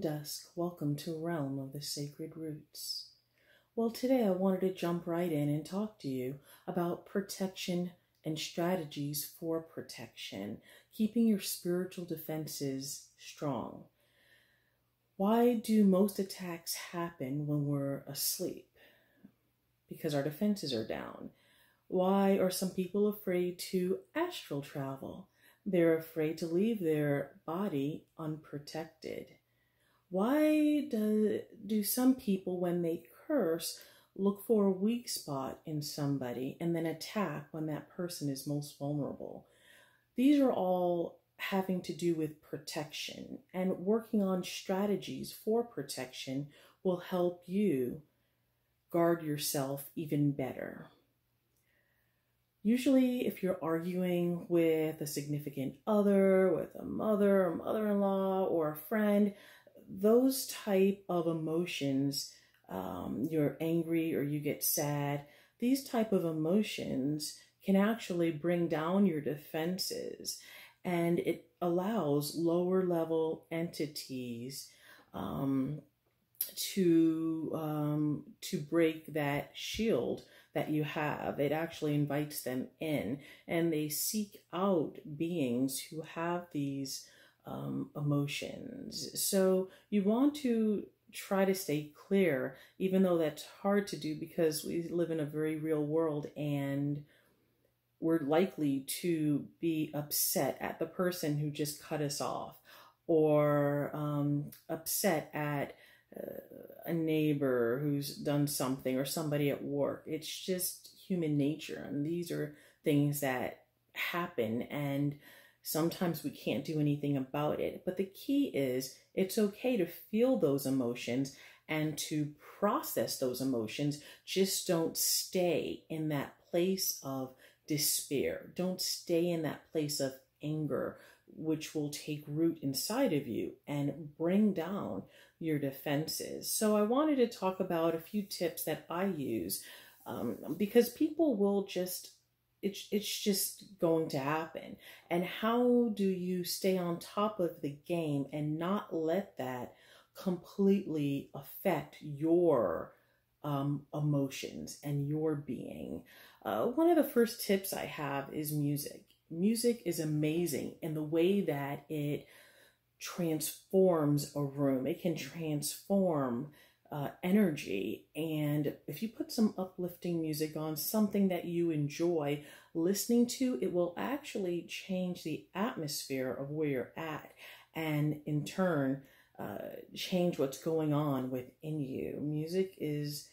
dusk. Welcome to Realm of the Sacred Roots. Well, today I wanted to jump right in and talk to you about protection and strategies for protection, keeping your spiritual defenses strong. Why do most attacks happen when we're asleep? Because our defenses are down. Why are some people afraid to astral travel? They're afraid to leave their body unprotected. Why do, do some people, when they curse, look for a weak spot in somebody and then attack when that person is most vulnerable? These are all having to do with protection, and working on strategies for protection will help you guard yourself even better. Usually, if you're arguing with a significant other, with a mother or mother-in-law or a friend, those type of emotions, um, you're angry or you get sad, these type of emotions can actually bring down your defenses and it allows lower level entities um, to um, to break that shield that you have. It actually invites them in and they seek out beings who have these um, emotions. So you want to try to stay clear, even though that's hard to do because we live in a very real world and we're likely to be upset at the person who just cut us off or um, upset at a neighbor who's done something or somebody at work. It's just human nature. And these are things that happen and sometimes we can't do anything about it. But the key is it's okay to feel those emotions and to process those emotions. Just don't stay in that place of despair. Don't stay in that place of anger, which will take root inside of you and bring down your defenses. So I wanted to talk about a few tips that I use um, because people will just it's it's just going to happen. And how do you stay on top of the game and not let that completely affect your um, emotions and your being? Uh, one of the first tips I have is music. Music is amazing in the way that it transforms a room. It can transform uh, energy. And if you put some uplifting music on, something that you enjoy listening to, it will actually change the atmosphere of where you're at. And in turn, uh, change what's going on within you. Music is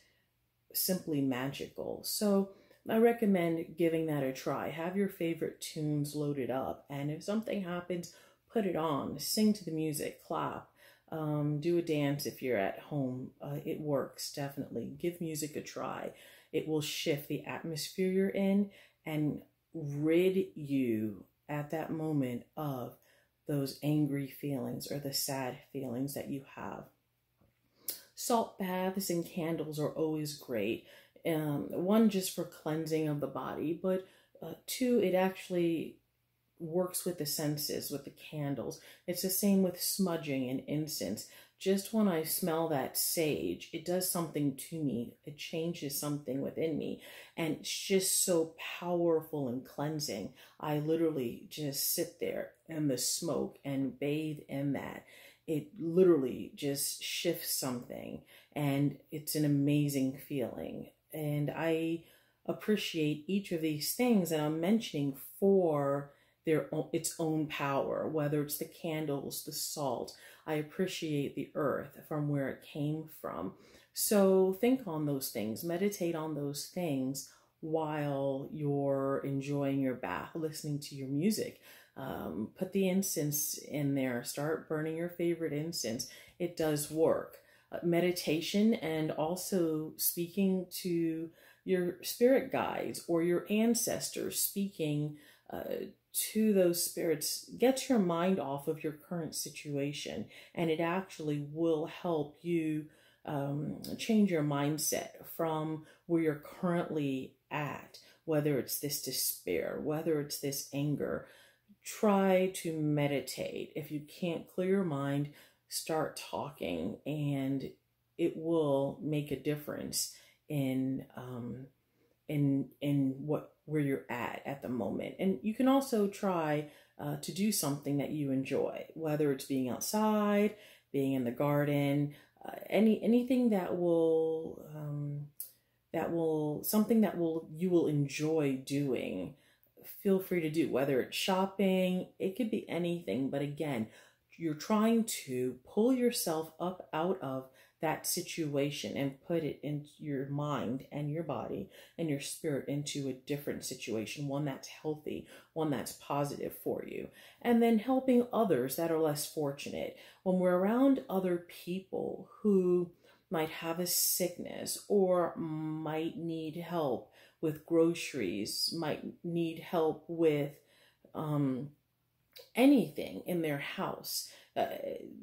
simply magical. So I recommend giving that a try. Have your favorite tunes loaded up. And if something happens, put it on, sing to the music, clap, um, do a dance if you're at home. Uh, it works, definitely. Give music a try. It will shift the atmosphere you're in and rid you at that moment of those angry feelings or the sad feelings that you have. Salt baths and candles are always great. Um, one, just for cleansing of the body, but uh, two, it actually works with the senses, with the candles. It's the same with smudging and incense. Just when I smell that sage, it does something to me. It changes something within me. And it's just so powerful and cleansing. I literally just sit there in the smoke and bathe in that. It literally just shifts something. And it's an amazing feeling. And I appreciate each of these things that I'm mentioning for their own, its own power, whether it's the candles, the salt. I appreciate the earth from where it came from. So think on those things, meditate on those things while you're enjoying your bath, listening to your music. Um, put the incense in there, start burning your favorite incense. It does work. Uh, meditation and also speaking to your spirit guides or your ancestors, speaking uh, to those spirits gets your mind off of your current situation and it actually will help you um, change your mindset from where you're currently at, whether it's this despair, whether it's this anger. Try to meditate. If you can't clear your mind, start talking and it will make a difference in um, in in what where you're at at the moment. And you can also try uh, to do something that you enjoy, whether it's being outside, being in the garden, uh, any anything that will um, that will something that will you will enjoy doing. Feel free to do whether it's shopping, it could be anything. But again, you're trying to pull yourself up out of that situation and put it in your mind and your body and your spirit into a different situation, one that's healthy, one that's positive for you. And then helping others that are less fortunate. When we're around other people who might have a sickness or might need help with groceries, might need help with um, anything in their house uh,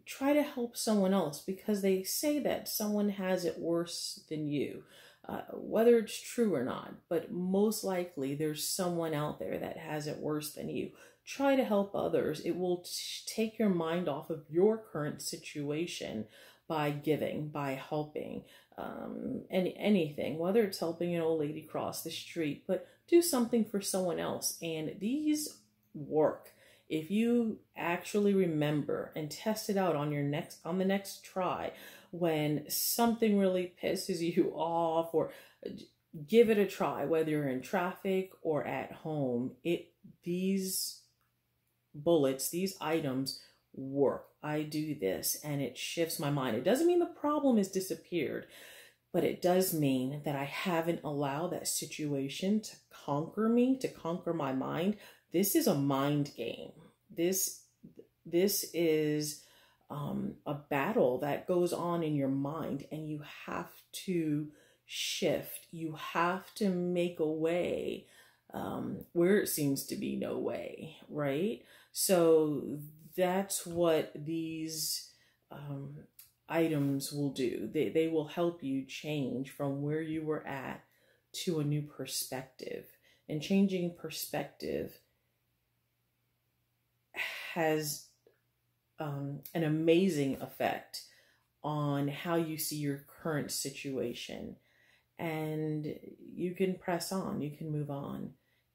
try to help someone else because they say that someone has it worse than you. Uh, whether it's true or not, but most likely there's someone out there that has it worse than you. Try to help others. It will take your mind off of your current situation by giving, by helping, um, any anything. Whether it's helping an old lady cross the street, but do something for someone else. And these work if you actually remember and test it out on your next on the next try when something really pisses you off or uh, give it a try whether you're in traffic or at home it these bullets these items work. I do this and it shifts my mind. It doesn't mean the problem has disappeared but it does mean that i haven't allowed that situation to conquer me to conquer my mind this is a mind game. This this is um, a battle that goes on in your mind, and you have to shift. You have to make a way um, where it seems to be no way, right? So that's what these um, items will do. They, they will help you change from where you were at to a new perspective. And changing perspective has um, an amazing effect on how you see your current situation. And you can press on, you can move on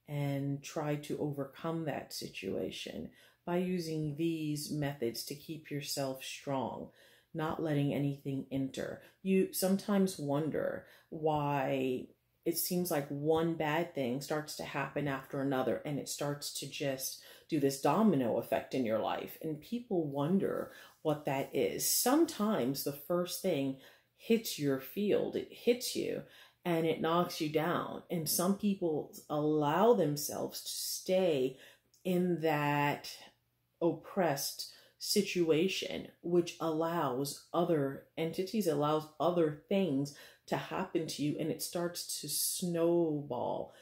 and try to overcome that situation by using these methods to keep yourself strong, not letting anything enter. You sometimes wonder why it seems like one bad thing starts to happen after another and it starts to just do this domino effect in your life. And people wonder what that is. Sometimes the first thing hits your field, it hits you and it knocks you down. And some people allow themselves to stay in that oppressed situation, which allows other entities, allows other things to happen to you, and it starts to snowball.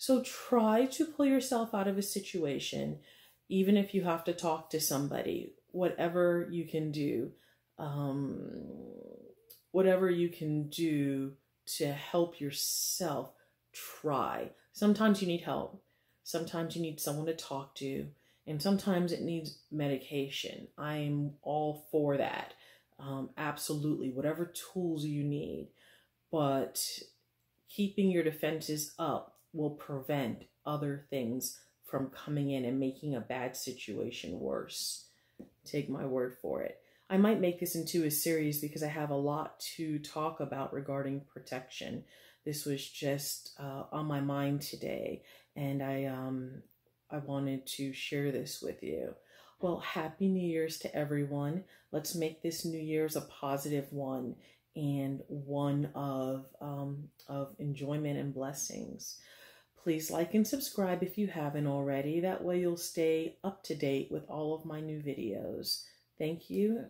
So try to pull yourself out of a situation, even if you have to talk to somebody, whatever you can do, um, whatever you can do to help yourself, try. Sometimes you need help. Sometimes you need someone to talk to. And sometimes it needs medication. I'm all for that. Um, absolutely. Whatever tools you need. But keeping your defenses up will prevent other things from coming in and making a bad situation worse. Take my word for it. I might make this into a series because I have a lot to talk about regarding protection. This was just uh, on my mind today, and I um I wanted to share this with you. Well, happy New Year's to everyone. Let's make this New Year's a positive one and one of um, of enjoyment and blessings. Please like and subscribe if you haven't already. That way you'll stay up to date with all of my new videos. Thank you.